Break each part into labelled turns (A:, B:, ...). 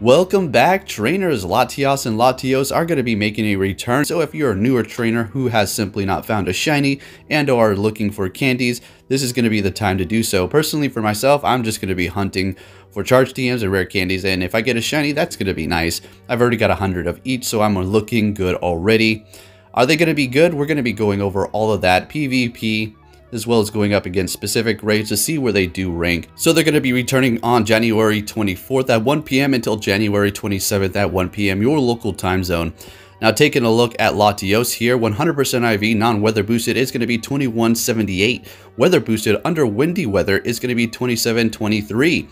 A: Welcome back trainers, Latios and Latias are going to be making a return, so if you're a newer trainer who has simply not found a shiny and are looking for candies, this is going to be the time to do so. Personally for myself, I'm just going to be hunting for charge TMs and rare candies, and if I get a shiny, that's going to be nice. I've already got a 100 of each, so I'm looking good already. Are they going to be good? We're going to be going over all of that, PvP, as well as going up against specific raids to see where they do rank. So they're going to be returning on January 24th at 1 p.m. until January 27th at 1 p.m. your local time zone. Now taking a look at Latios here, 100% IV non-weather boosted is going to be 2178. Weather boosted under windy weather is going to be 2723.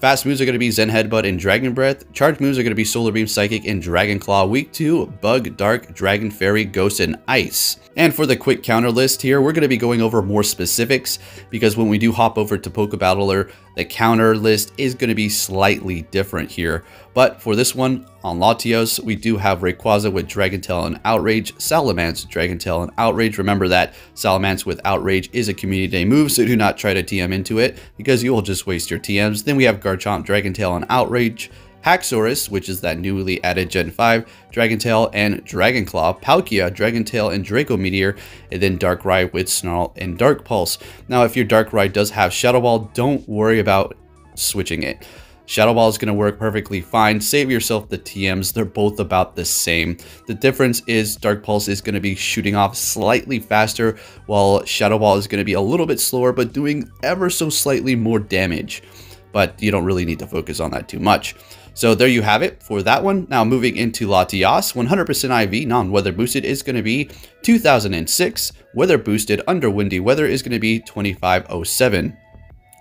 A: Fast moves are going to be Zen Headbutt and Dragon Breath. Charge moves are going to be Solar Beam Psychic and Dragon Claw. Weak to, Bug, Dark, Dragon Fairy, Ghost, and Ice. And for the quick counter list here, we're going to be going over more specifics because when we do hop over to Pokebattler, the counter list is going to be slightly different here. But for this one, on Latios, we do have Rayquaza with Dragon Tail and Outrage, Salamence, Dragon Tail and Outrage. Remember that Salamence with Outrage is a Community Day move, so do not try to TM into it because you will just waste your TMs. Then we have Garchomp, Dragon Tail and Outrage, Haxorus, which is that newly added Gen 5, Dragon Tail and Dragon Claw, Palkia, Dragon Tail and Draco Meteor, and then Darkrai with Snarl and Dark Pulse. Now, if your Darkrai does have Shadow Ball, don't worry about switching it. Shadow Ball is going to work perfectly fine. Save yourself the TMs. They're both about the same. The difference is Dark Pulse is going to be shooting off slightly faster, while Shadow Ball is going to be a little bit slower, but doing ever so slightly more damage. But you don't really need to focus on that too much. So there you have it for that one. Now moving into Latias, 100% IV non-weather boosted is going to be 2006. Weather boosted under windy weather is going to be 2507.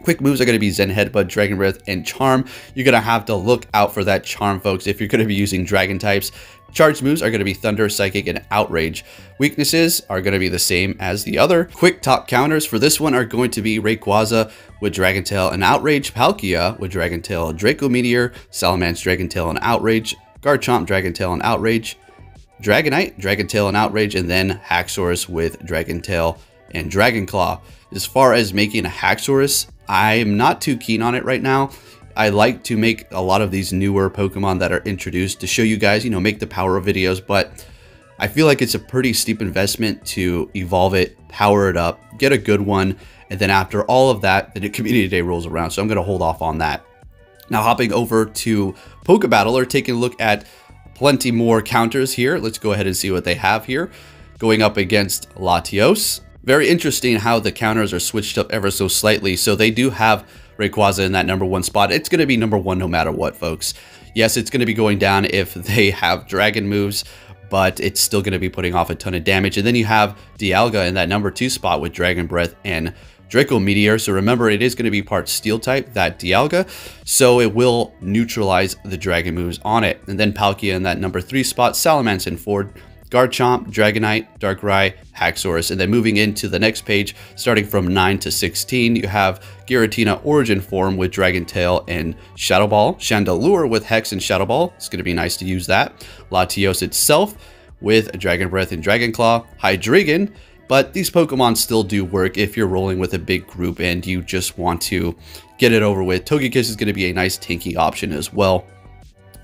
A: Quick moves are going to be Zen Headbutt, Dragon Breath, and Charm. You're going to have to look out for that Charm, folks, if you're going to be using Dragon types. Charge moves are going to be Thunder, Psychic, and Outrage. Weaknesses are going to be the same as the other. Quick top counters for this one are going to be Rayquaza with Dragon Tail and Outrage, Palkia with Dragon Tail, Draco Meteor, Salamence, Dragon Tail, and Outrage, Garchomp, Dragon Tail, and Outrage, Dragonite, Dragon Tail, and Outrage, and then Haxorus with Dragon Tail and Dragon Claw. As far as making a Haxorus, I'm not too keen on it right now. I like to make a lot of these newer Pokemon that are introduced to show you guys, you know, make the power of videos, but I feel like it's a pretty steep investment to evolve it, power it up, get a good one, and then after all of that, the community day rolls around. So I'm going to hold off on that. Now hopping over to Pokebattler, taking a look at plenty more counters here. Let's go ahead and see what they have here. Going up against Latios. Very interesting how the counters are switched up ever so slightly. So they do have Rayquaza in that number one spot. It's going to be number one no matter what, folks. Yes, it's going to be going down if they have dragon moves, but it's still going to be putting off a ton of damage. And then you have Dialga in that number two spot with Dragon Breath and Draco Meteor. So remember, it is going to be part Steel type, that Dialga. So it will neutralize the Dragon moves on it. And then Palkia in that number three spot, Salamence and Ford Garchomp, Dragonite, Darkrai, Haxorus. And then moving into the next page, starting from 9 to 16, you have Giratina Origin Form with Dragon Tail and Shadow Ball. Chandelure with Hex and Shadow Ball. It's going to be nice to use that. Latios itself with Dragon Breath and Dragon Claw. Hydreigon but these Pokemon still do work if you're rolling with a big group and you just want to get it over with. Togekiss is going to be a nice tanky option as well.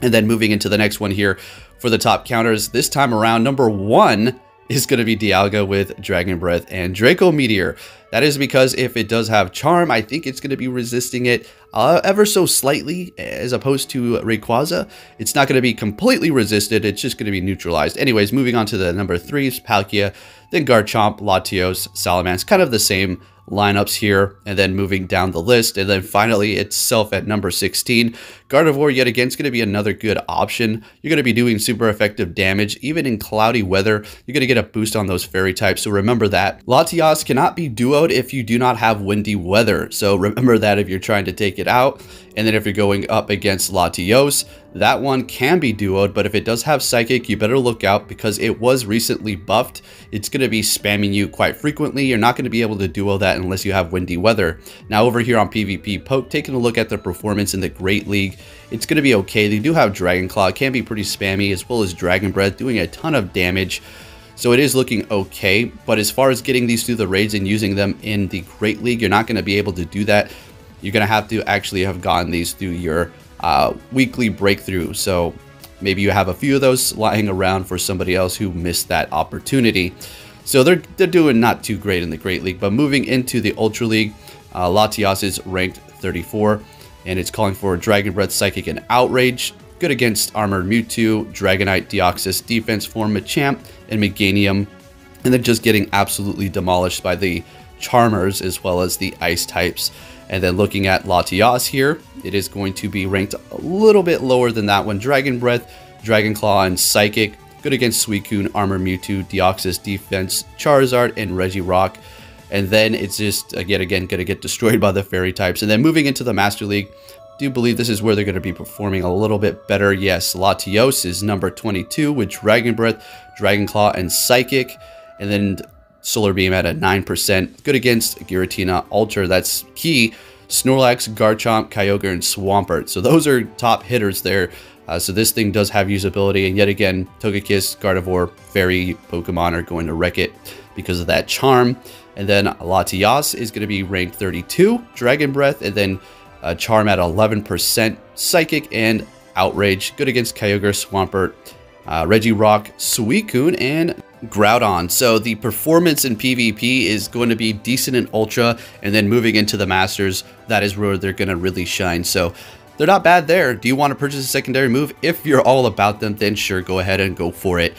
A: And then moving into the next one here for the top counters, this time around, number one is going to be Dialga with Dragon Breath and Draco Meteor. That is because if it does have Charm, I think it's going to be resisting it uh, ever so slightly as opposed to Rayquaza. It's not going to be completely resisted, it's just going to be neutralized. Anyways, moving on to the number three is Palkia. Then Garchomp, Latios, Salamence, kind of the same lineups here, and then moving down the list. And then finally itself at number 16. Gardevoir yet again is going to be another good option. You're going to be doing super effective damage. Even in cloudy weather, you're going to get a boost on those fairy types. So remember that. Latias cannot be duoed if you do not have windy weather. So remember that if you're trying to take it out. And then if you're going up against Latios, that one can be duoed, but if it does have Psychic, you better look out because it was recently buffed. It's going to be spamming you quite frequently. You're not going to be able to duo that unless you have windy weather. Now over here on PvP Poke, taking a look at the performance in the Great League, it's going to be okay. They do have Dragon Claw, can be pretty spammy, as well as Dragon Breath, doing a ton of damage. So it is looking okay, but as far as getting these through the raids and using them in the Great League, you're not going to be able to do that. You're going to have to actually have gotten these through your uh, weekly breakthrough. So maybe you have a few of those lying around for somebody else who missed that opportunity. So they're, they're doing not too great in the Great League, but moving into the Ultra League, uh, Latias is ranked 34, and it's calling for Dragon Breath, Psychic, and Outrage. Good against Armored Mewtwo, Dragonite, Deoxys, Defense Form, Machamp, and Meganium. And then just getting absolutely demolished by the Charmers as well as the Ice types. And then looking at Latios here, it is going to be ranked a little bit lower than that one. Dragon Breath, Dragon Claw, and Psychic. Good against Suicune, Armor Mewtwo, Deoxys, Defense, Charizard, and Regirock. And then it's just, again, again, going to get destroyed by the Fairy types. And then moving into the Master League, do believe this is where they're going to be performing a little bit better. Yes, Latios is number 22 with Dragon Breath, Dragon Claw, and Psychic. And then Solar Beam at a 9%. Good against Giratina, Ultra, that's key. Snorlax, Garchomp, Kyogre, and Swampert. So those are top hitters there. Uh, so this thing does have usability. And yet again, Togekiss, Gardevoir, Fairy Pokemon are going to wreck it because of that charm. And then Latias is going to be ranked 32, Dragon Breath, and then uh, Charm at 11%, Psychic and Outrage. Good against Kyogre, Swampert, uh, Regirock, Suicune, and Groudon. So the performance in PvP is going to be decent in Ultra, and then moving into the Masters, that is where they're going to really shine. So they're not bad there. Do you want to purchase a secondary move? If you're all about them, then sure, go ahead and go for it.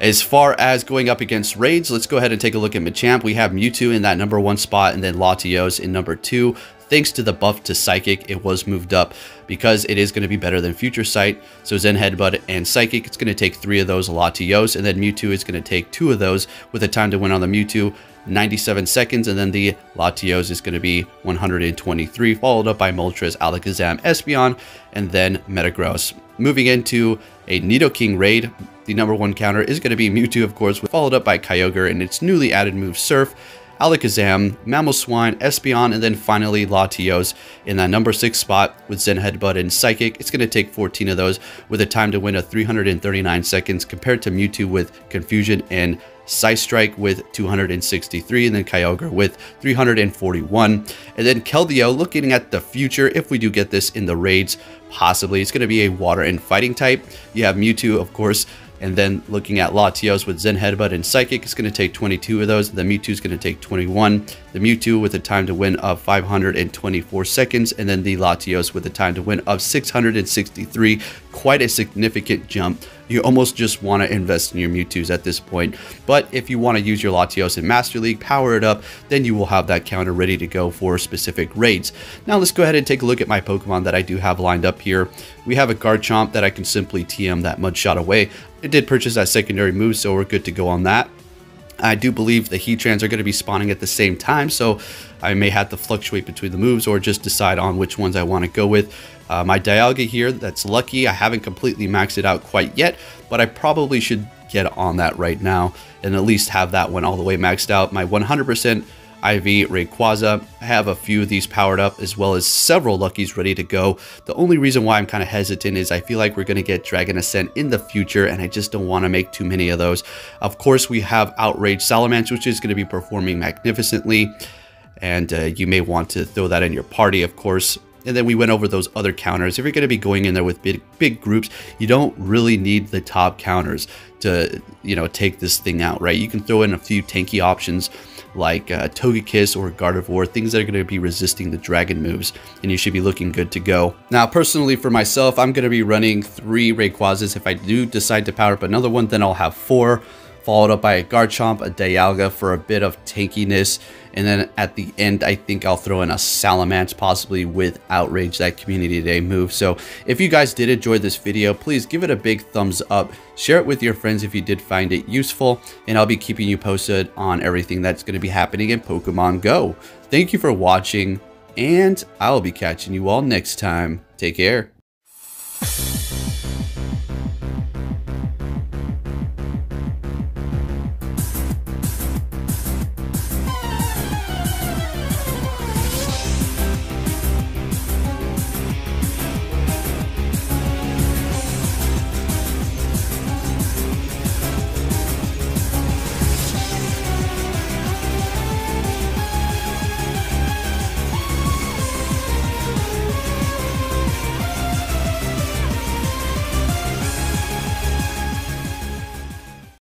A: As far as going up against raids, let's go ahead and take a look at Machamp. We have Mewtwo in that number one spot and then Latios in number two. Thanks to the buff to Psychic, it was moved up because it is going to be better than Future Sight. So Zen Headbutt and Psychic, it's going to take three of those Latios, and then Mewtwo is going to take two of those with a time to win on the Mewtwo 97 seconds, and then the Latios is going to be 123, followed up by Moltres, Alakazam, Espeon, and then Metagross. Moving into a Nidoking raid, the number one counter is going to be Mewtwo, of course, followed up by Kyogre and its newly added move Surf, Alakazam, Mamoswine, Espeon, and then finally Latios in that number 6 spot with Zen Headbutt and Psychic. It's going to take 14 of those with a time to win of 339 seconds compared to Mewtwo with Confusion and Psystrike with 263, and then Kyogre with 341. And then Keldeo, looking at the future, if we do get this in the raids, possibly, it's going to be a water and fighting type. You have Mewtwo, of course, and then looking at Latios with Zen Headbutt and Psychic, it's going to take 22 of those. The Mewtwo is going to take 21. The Mewtwo with a time to win of 524 seconds. And then the Latios with a time to win of 663. Quite a significant jump. You almost just want to invest in your Mewtwo's at this point. But if you want to use your Latios in Master League, power it up, then you will have that counter ready to go for specific raids. Now let's go ahead and take a look at my Pokemon that I do have lined up here. We have a Garchomp that I can simply TM that Mudshot away. I did purchase that secondary move, so we're good to go on that. I do believe the Heatrans are going to be spawning at the same time, so I may have to fluctuate between the moves or just decide on which ones I want to go with. Uh, my Dialga here, that's lucky. I haven't completely maxed it out quite yet, but I probably should get on that right now and at least have that one all the way maxed out. My 100% IV Rayquaza. I have a few of these powered up as well as several Luckies ready to go. The only reason why I'm kind of hesitant is I feel like we're going to get Dragon Ascent in the future and I just don't want to make too many of those. Of course, we have Outrage Salamence, which is going to be performing magnificently. And uh, you may want to throw that in your party, of course. And then we went over those other counters. If you're going to be going in there with big, big groups, you don't really need the top counters to, you know, take this thing out, right? You can throw in a few tanky options like uh, Togekiss or Gardevoir, things that are going to be resisting the dragon moves, and you should be looking good to go. Now, personally for myself, I'm going to be running three Rayquazas. If I do decide to power up another one, then I'll have four followed up by a Garchomp, a Dialga for a bit of tankiness, and then at the end, I think I'll throw in a Salamence, possibly with Outrage, that Community Day move. So if you guys did enjoy this video, please give it a big thumbs up, share it with your friends if you did find it useful, and I'll be keeping you posted on everything that's going to be happening in Pokemon Go. Thank you for watching, and I'll be catching you all next time. Take care.